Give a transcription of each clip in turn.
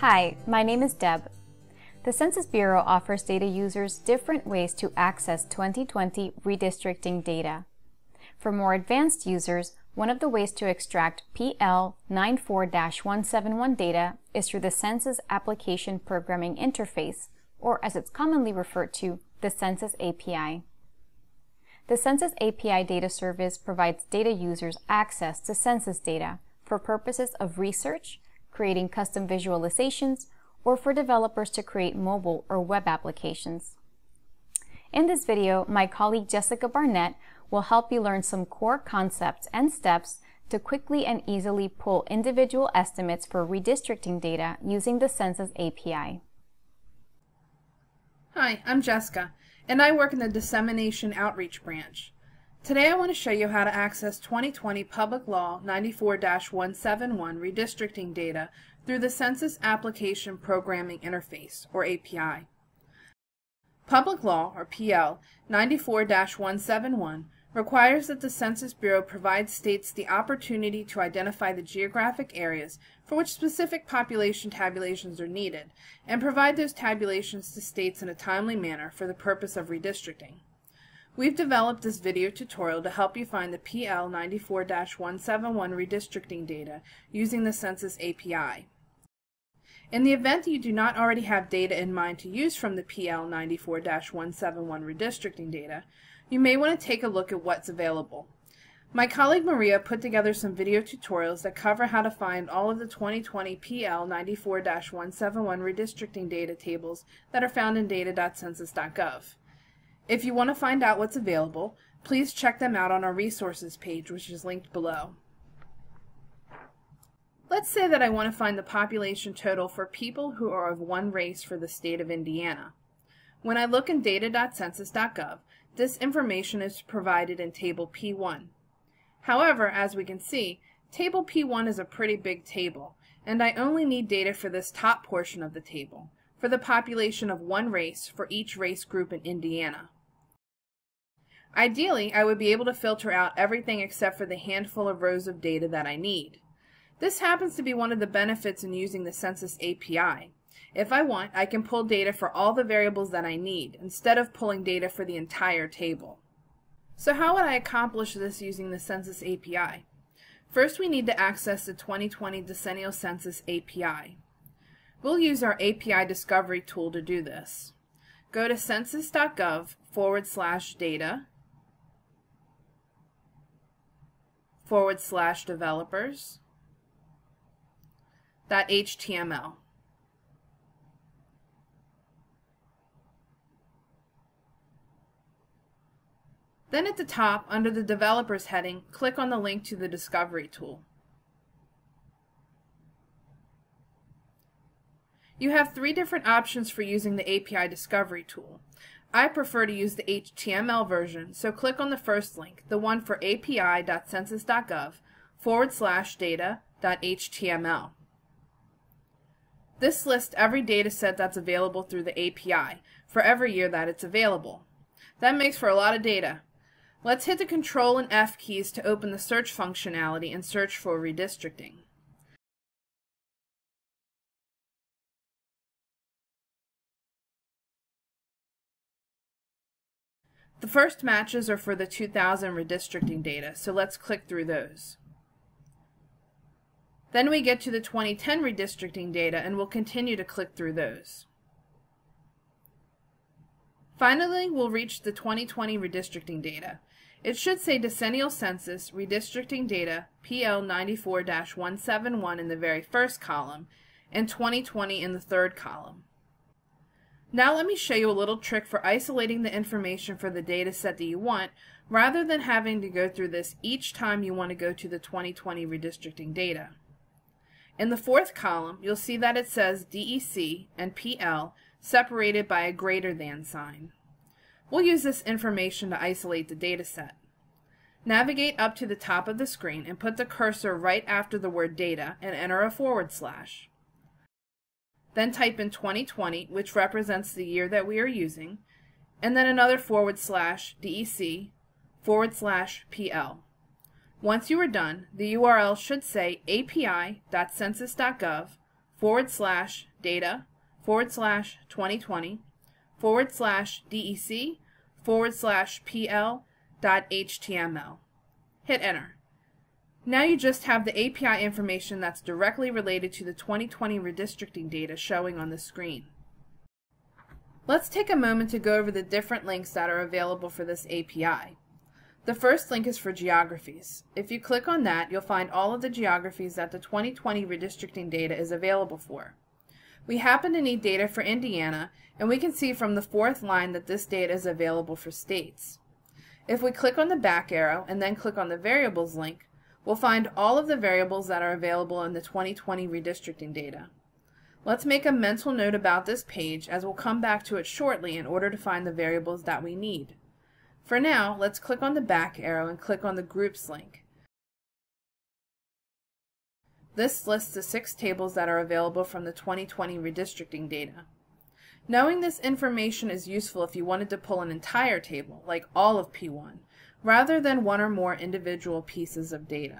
Hi, my name is Deb. The Census Bureau offers data users different ways to access 2020 redistricting data. For more advanced users, one of the ways to extract PL 94-171 data is through the Census Application Programming Interface, or as it's commonly referred to, the Census API. The Census API Data Service provides data users access to census data for purposes of research, creating custom visualizations, or for developers to create mobile or web applications. In this video, my colleague Jessica Barnett will help you learn some core concepts and steps to quickly and easily pull individual estimates for redistricting data using the Census API. Hi, I'm Jessica, and I work in the Dissemination Outreach branch. Today I want to show you how to access 2020 Public Law 94-171 redistricting data through the Census Application Programming Interface, or API. Public Law, or PL, 94-171 requires that the Census Bureau provide states the opportunity to identify the geographic areas for which specific population tabulations are needed, and provide those tabulations to states in a timely manner for the purpose of redistricting. We've developed this video tutorial to help you find the PL 94-171 redistricting data using the Census API. In the event that you do not already have data in mind to use from the PL 94-171 redistricting data, you may want to take a look at what's available. My colleague Maria put together some video tutorials that cover how to find all of the 2020 PL 94-171 redistricting data tables that are found in data.census.gov. If you want to find out what's available, please check them out on our resources page, which is linked below. Let's say that I want to find the population total for people who are of one race for the state of Indiana. When I look in data.census.gov, this information is provided in Table P1. However, as we can see, Table P1 is a pretty big table, and I only need data for this top portion of the table, for the population of one race for each race group in Indiana. Ideally, I would be able to filter out everything except for the handful of rows of data that I need. This happens to be one of the benefits in using the Census API. If I want, I can pull data for all the variables that I need, instead of pulling data for the entire table. So how would I accomplish this using the Census API? First, we need to access the 2020 Decennial Census API. We'll use our API Discovery tool to do this. Go to census.gov forward slash data forward slash developers dot HTML. Then at the top, under the Developers heading, click on the link to the Discovery tool. You have three different options for using the API Discovery tool. I prefer to use the HTML version, so click on the first link, the one for api.census.gov forward slash data.html. This lists every data set that's available through the API for every year that it's available. That makes for a lot of data. Let's hit the Control and F keys to open the search functionality and search for redistricting. The first matches are for the 2000 redistricting data, so let's click through those. Then we get to the 2010 redistricting data and we'll continue to click through those. Finally, we'll reach the 2020 redistricting data. It should say Decennial Census Redistricting Data PL 94-171 in the very first column and 2020 in the third column. Now let me show you a little trick for isolating the information for the data set that you want rather than having to go through this each time you want to go to the 2020 redistricting data. In the fourth column, you'll see that it says DEC and PL separated by a greater than sign. We'll use this information to isolate the data set. Navigate up to the top of the screen and put the cursor right after the word data and enter a forward slash. Then type in 2020, which represents the year that we are using, and then another forward slash DEC forward slash PL. Once you are done, the URL should say api.census.gov forward slash data forward slash 2020 forward slash DEC forward slash PL dot HTML. Hit enter. Now you just have the API information that's directly related to the 2020 redistricting data showing on the screen. Let's take a moment to go over the different links that are available for this API. The first link is for geographies. If you click on that, you'll find all of the geographies that the 2020 redistricting data is available for. We happen to need data for Indiana, and we can see from the fourth line that this data is available for states. If we click on the back arrow and then click on the variables link, we'll find all of the variables that are available in the 2020 redistricting data. Let's make a mental note about this page as we'll come back to it shortly in order to find the variables that we need. For now, let's click on the back arrow and click on the Groups link. This lists the six tables that are available from the 2020 redistricting data. Knowing this information is useful if you wanted to pull an entire table, like all of P1, rather than one or more individual pieces of data.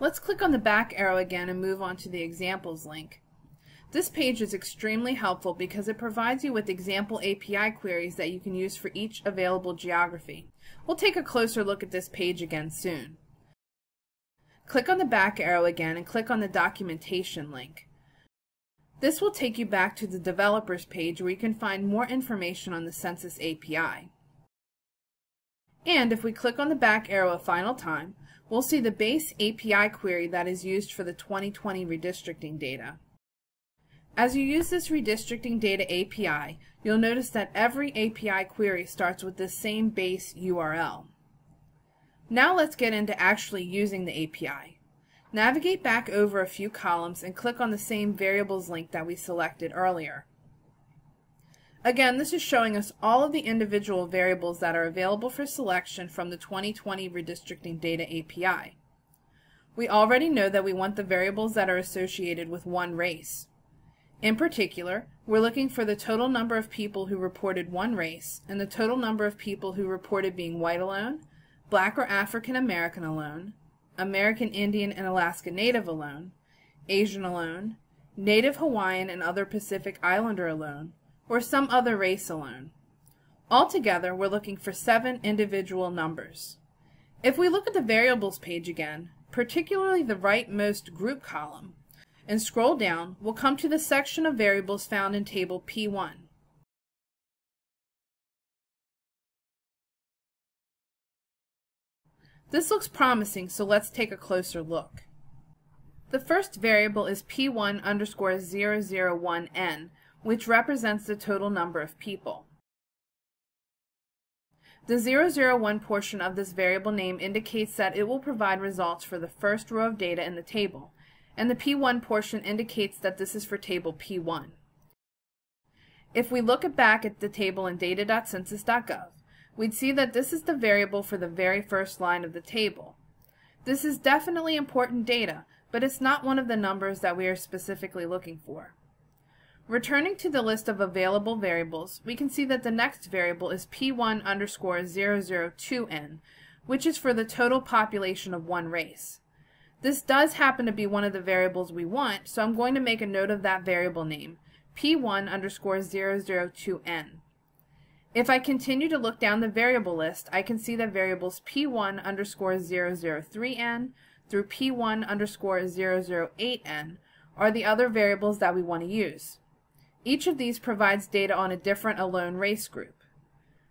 Let's click on the back arrow again and move on to the examples link. This page is extremely helpful because it provides you with example API queries that you can use for each available geography. We'll take a closer look at this page again soon. Click on the back arrow again and click on the documentation link. This will take you back to the developers page where you can find more information on the Census API. And if we click on the back arrow a final time, we'll see the base API query that is used for the 2020 redistricting data. As you use this redistricting data API, you'll notice that every API query starts with the same base URL. Now let's get into actually using the API. Navigate back over a few columns and click on the same variables link that we selected earlier. Again, this is showing us all of the individual variables that are available for selection from the 2020 Redistricting Data API. We already know that we want the variables that are associated with one race. In particular, we're looking for the total number of people who reported one race and the total number of people who reported being white alone, black or African American alone, American Indian and Alaska Native alone, Asian alone, Native Hawaiian and other Pacific Islander alone, or some other race alone. Altogether, we're looking for seven individual numbers. If we look at the variables page again, particularly the rightmost group column, and scroll down, we'll come to the section of variables found in table P1. This looks promising, so let's take a closer look. The first variable is P1 underscore 001N, which represents the total number of people. The 001 portion of this variable name indicates that it will provide results for the first row of data in the table, and the P1 portion indicates that this is for table P1. If we look back at the table in data.census.gov, we'd see that this is the variable for the very first line of the table. This is definitely important data, but it's not one of the numbers that we are specifically looking for. Returning to the list of available variables, we can see that the next variable is P1 underscore 002N, which is for the total population of one race. This does happen to be one of the variables we want, so I'm going to make a note of that variable name, P1 underscore 002N. If I continue to look down the variable list, I can see that variables P1 underscore 003N through P1 underscore 008N are the other variables that we want to use. Each of these provides data on a different alone race group.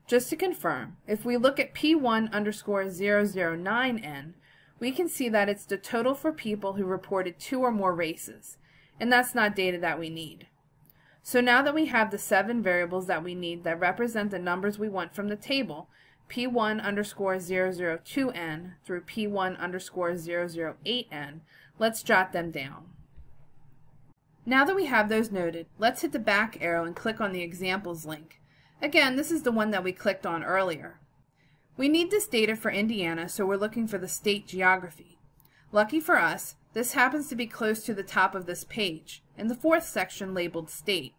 Just to confirm, if we look at P1 underscore 009N, we can see that it's the total for people who reported two or more races, and that's not data that we need. So now that we have the seven variables that we need that represent the numbers we want from the table, P1 underscore 002N through P1 underscore 008N, let's jot them down. Now that we have those noted, let's hit the back arrow and click on the examples link. Again, this is the one that we clicked on earlier. We need this data for Indiana, so we're looking for the state geography. Lucky for us, this happens to be close to the top of this page, in the fourth section labeled State.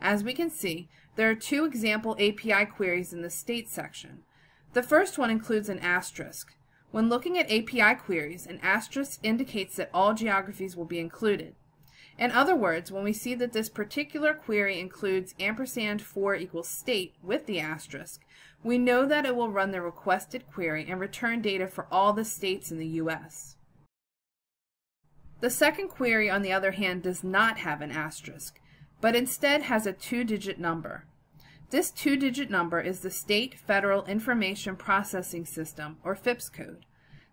As we can see, there are two example API queries in the State section. The first one includes an asterisk, When looking at API queries, an asterisk indicates that all geographies will be included. In other words, when we see that this particular query includes ampersand for equals state with the asterisk, we know that it will run the requested query and return data for all the states in the U.S. The second query, on the other hand, does not have an asterisk, but instead has a two-digit number. This two-digit number is the State Federal Information Processing System, or FIPS code.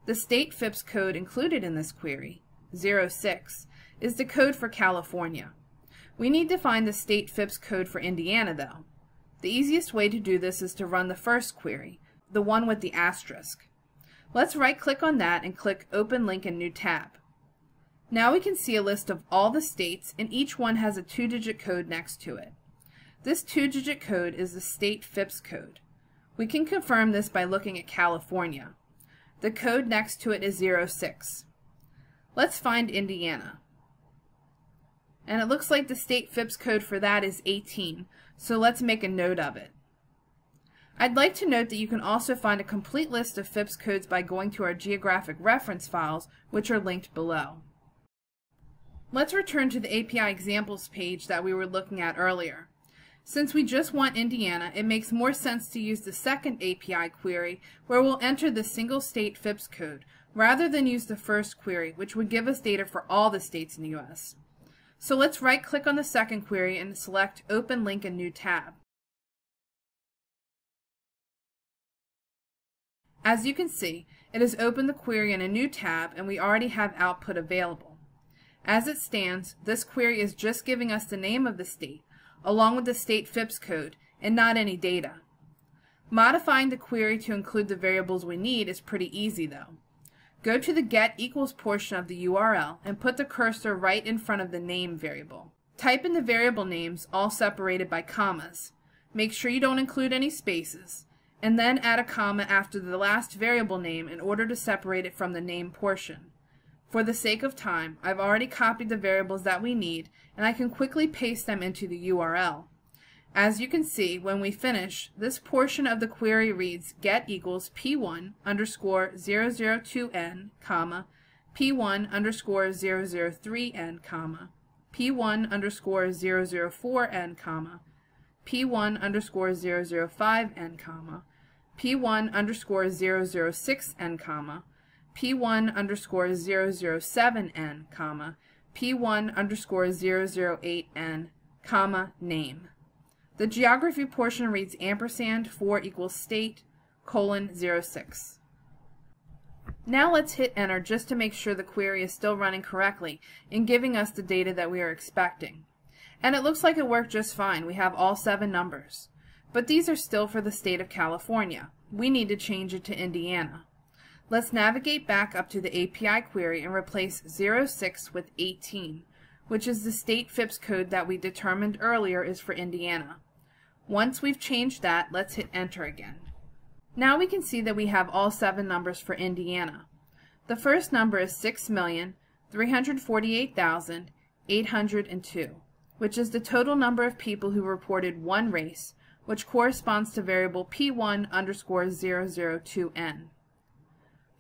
The state FIPS code included in this query, 06, is the code for California. We need to find the state FIPS code for Indiana, though. The easiest way to do this is to run the first query, the one with the asterisk. Let's right-click on that and click Open Link in New Tab. Now we can see a list of all the states and each one has a two-digit code next to it. This two-digit code is the state FIPS code. We can confirm this by looking at California. The code next to it is 06. Let's find Indiana. And it looks like the state FIPS code for that is 18, so let's make a note of it. I'd like to note that you can also find a complete list of FIPS codes by going to our geographic reference files, which are linked below. Let's return to the API examples page that we were looking at earlier. Since we just want Indiana, it makes more sense to use the second API query where we'll enter the single state FIPS code rather than use the first query, which would give us data for all the states in the U.S. So let's right click on the second query and select Open Link in New Tab. As you can see, it has opened the query in a new tab and we already have output available. As it stands, this query is just giving us the name of the state, along with the state FIPS code, and not any data. Modifying the query to include the variables we need is pretty easy though. Go to the get equals portion of the URL and put the cursor right in front of the name variable. Type in the variable names, all separated by commas. Make sure you don't include any spaces, and then add a comma after the last variable name in order to separate it from the name portion. For the sake of time, I've already copied the variables that we need, and I can quickly paste them into the URL. As you can see, when we finish, this portion of the query reads get equals p1 underscore 002n, comma, p1 underscore 003n, comma, p1 underscore 004n, comma, p1 underscore 005n, comma, p1 underscore 006n, comma, P1 underscore 007N, comma, P1 underscore 008N, comma, name. The geography portion reads ampersand for equals state, colon 06. Now let's hit enter just to make sure the query is still running correctly and giving us the data that we are expecting. And it looks like it worked just fine. We have all seven numbers. But these are still for the state of California. We need to change it to Indiana. Let's navigate back up to the API query and replace 06 with 18, which is the state FIPS code that we determined earlier is for Indiana. Once we've changed that, let's hit enter again. Now we can see that we have all seven numbers for Indiana. The first number is 6,348,802, which is the total number of people who reported one race, which corresponds to variable P1 underscore 002N.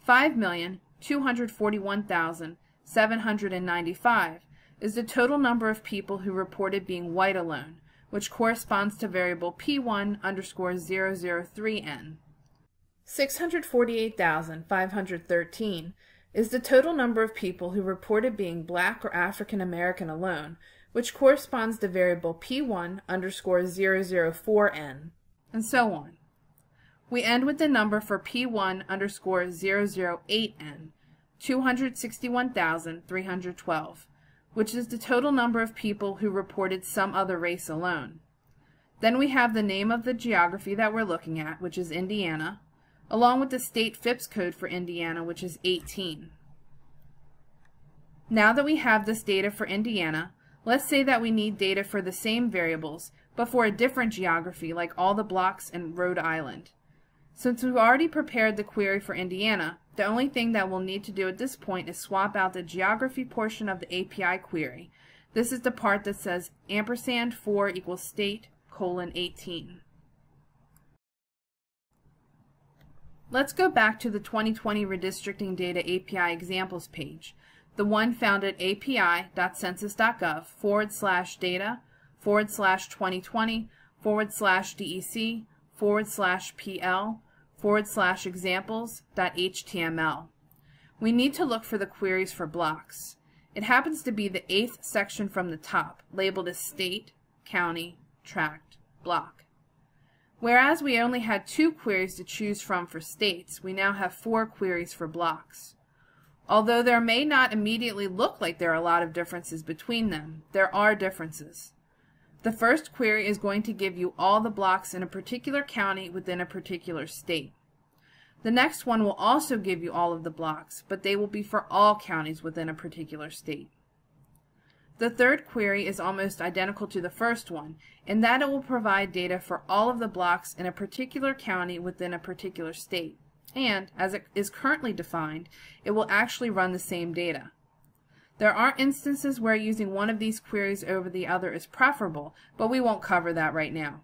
5,241,795 is the total number of people who reported being white alone, which corresponds to variable P1 underscore 003N. 648,513 is the total number of people who reported being black or African American alone, which corresponds to variable P1 underscore 004N, and so on. We end with the number for P1 underscore 008N, 261,312, which is the total number of people who reported some other race alone. Then we have the name of the geography that we're looking at, which is Indiana, along with the state FIPS code for Indiana, which is 18. Now that we have this data for Indiana, let's say that we need data for the same variables, but for a different geography like all the blocks in Rhode Island. Since we've already prepared the query for Indiana, the only thing that we'll need to do at this point is swap out the geography portion of the API query. This is the part that says ampersand for equals state colon 18. Let's go back to the 2020 Redistricting Data API Examples page, the one found at api.census.gov forward slash data forward slash 2020 forward slash DEC forward slash PL forward slash examples.html. We need to look for the queries for blocks. It happens to be the eighth section from the top, labeled as State, County, Tract, Block. Whereas we only had two queries to choose from for states, we now have four queries for blocks. Although there may not immediately look like there are a lot of differences between them, there are differences. The first query is going to give you all the blocks in a particular county within a particular state. The next one will also give you all of the blocks, but they will be for all counties within a particular state. The third query is almost identical to the first one, in that it will provide data for all of the blocks in a particular county within a particular state. And, as it is currently defined, it will actually run the same data. There are instances where using one of these queries over the other is preferable, but we won't cover that right now.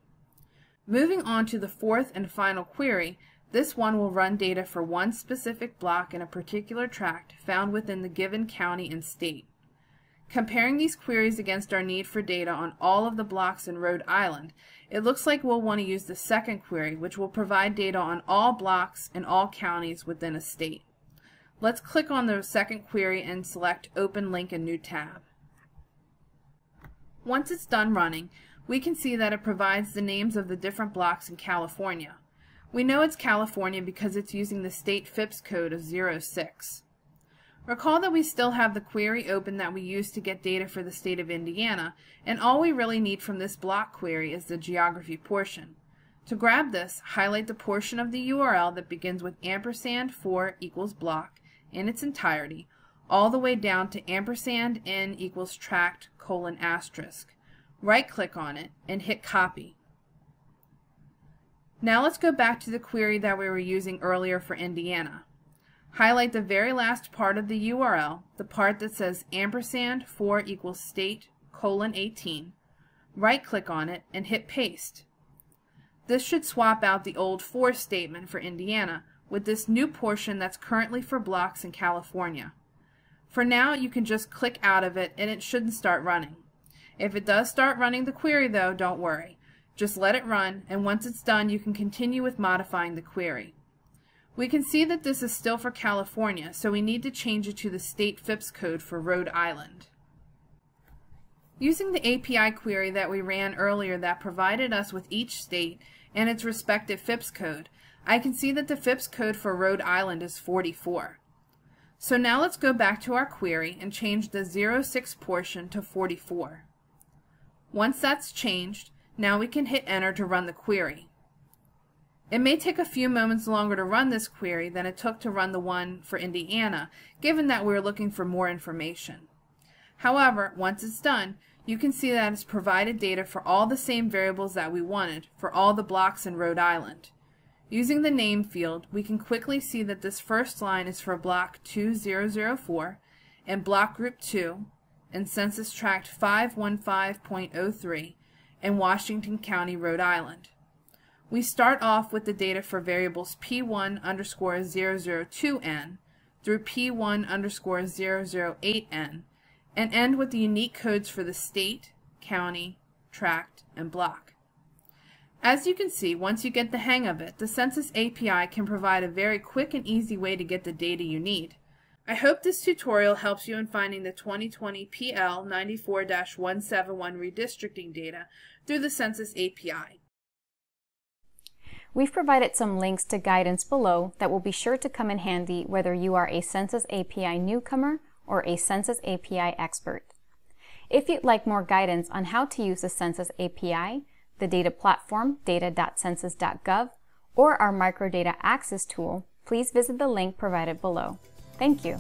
Moving on to the fourth and final query, this one will run data for one specific block in a particular tract found within the given county and state. Comparing these queries against our need for data on all of the blocks in Rhode Island, it looks like we'll want to use the second query, which will provide data on all blocks in all counties within a state. Let's click on the second query and select Open Link in New Tab. Once it's done running, we can see that it provides the names of the different blocks in California. We know it's California because it's using the state FIPS code of 06. Recall that we still have the query open that we used to get data for the state of Indiana, and all we really need from this block query is the geography portion. To grab this, highlight the portion of the URL that begins with ampersand for equals block in its entirety, all the way down to ampersand in equals tract colon asterisk. Right-click on it and hit copy. Now let's go back to the query that we were using earlier for Indiana. Highlight the very last part of the URL, the part that says ampersand for equals state colon 18. Right-click on it and hit paste. This should swap out the old for statement for Indiana with this new portion that's currently for blocks in California. For now, you can just click out of it and it shouldn't start running. If it does start running the query though, don't worry. Just let it run, and once it's done, you can continue with modifying the query. We can see that this is still for California, so we need to change it to the state FIPS code for Rhode Island. Using the API query that we ran earlier that provided us with each state and its respective FIPS code, I can see that the FIPS code for Rhode Island is 44. So now let's go back to our query and change the 06 portion to 44. Once that's changed, now we can hit enter to run the query. It may take a few moments longer to run this query than it took to run the one for Indiana, given that we are looking for more information. However, once it's done, you can see that it's provided data for all the same variables that we wanted for all the blocks in Rhode Island. Using the name field, we can quickly see that this first line is for block 2004 and block group 2 and census tract 515.03 in Washington County, Rhode Island. We start off with the data for variables p1 underscore 002n through p1 underscore 008n and end with the unique codes for the state, county, tract, and block. As you can see, once you get the hang of it, the Census API can provide a very quick and easy way to get the data you need. I hope this tutorial helps you in finding the 2020 PL 94-171 redistricting data through the Census API. We've provided some links to guidance below that will be sure to come in handy whether you are a Census API newcomer or a Census API expert. If you'd like more guidance on how to use the Census API, the data platform data.census.gov, or our microdata access tool, please visit the link provided below. Thank you.